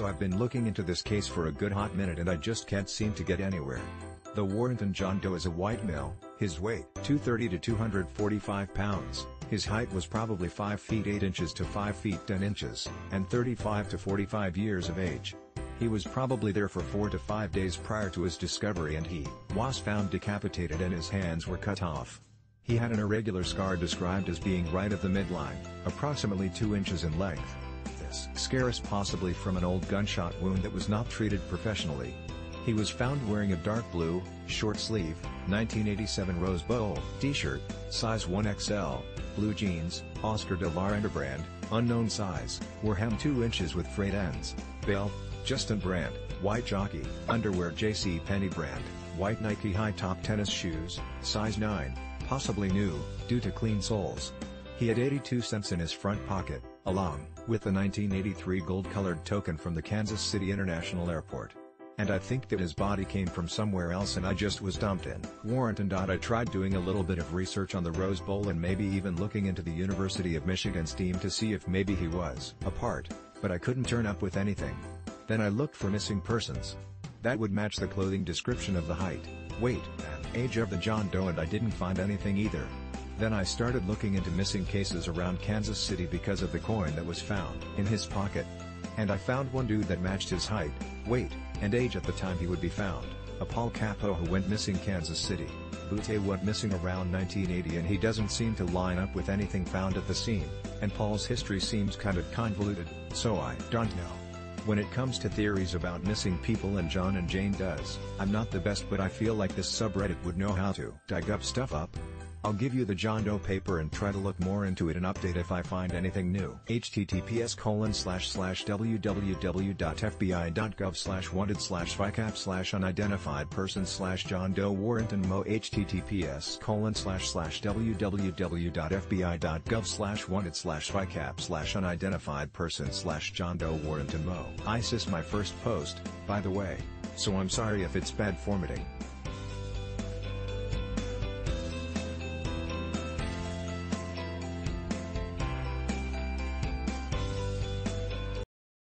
So I've been looking into this case for a good hot minute and I just can't seem to get anywhere. The Warrenton John Doe is a white male, his weight 230 to 245 pounds, his height was probably 5 feet 8 inches to 5 feet 10 inches, and 35 to 45 years of age. He was probably there for 4 to 5 days prior to his discovery and he was found decapitated and his hands were cut off. He had an irregular scar described as being right of the midline, approximately 2 inches in length. Scare is possibly from an old gunshot wound that was not treated professionally. He was found wearing a dark blue, short-sleeve, 1987 Rose Bowl t-shirt, size 1XL, blue jeans, Oscar de la Renta brand, unknown size, were hem 2 inches with frayed ends, belt, Justin brand, white jockey, underwear JC Penney brand, white Nike high-top tennis shoes, size 9, possibly new, due to clean soles. He had 82 cents in his front pocket, along with the 1983 gold-colored token from the Kansas City International Airport. And I think that his body came from somewhere else and I just was dumped in Warrenton. I tried doing a little bit of research on the Rose Bowl and maybe even looking into the University of Michigan's team to see if maybe he was a part, but I couldn't turn up with anything. Then I looked for missing persons. That would match the clothing description of the height, weight, and age of the John Doe and I didn't find anything either. Then I started looking into missing cases around Kansas City because of the coin that was found in his pocket. And I found one dude that matched his height, weight, and age at the time he would be found, a Paul Capo who went missing Kansas City. Butte went missing around 1980 and he doesn't seem to line up with anything found at the scene, and Paul's history seems kinda convoluted, so I don't know. When it comes to theories about missing people and John and Jane does, I'm not the best but I feel like this subreddit would know how to dig up stuff up, I'll give you the John Doe paper and try to look more into it and update if I find anything new. https colon slash slash www.fbi.gov slash wanted slash ViCAP slash unidentified person slash John Doe Warrenton mo https colon slash slash www.fbi.gov slash wanted slash ViCAP slash unidentified person slash John Doe Warrenton mo. ISIS my first post, by the way, so I'm sorry if it's bad formatting.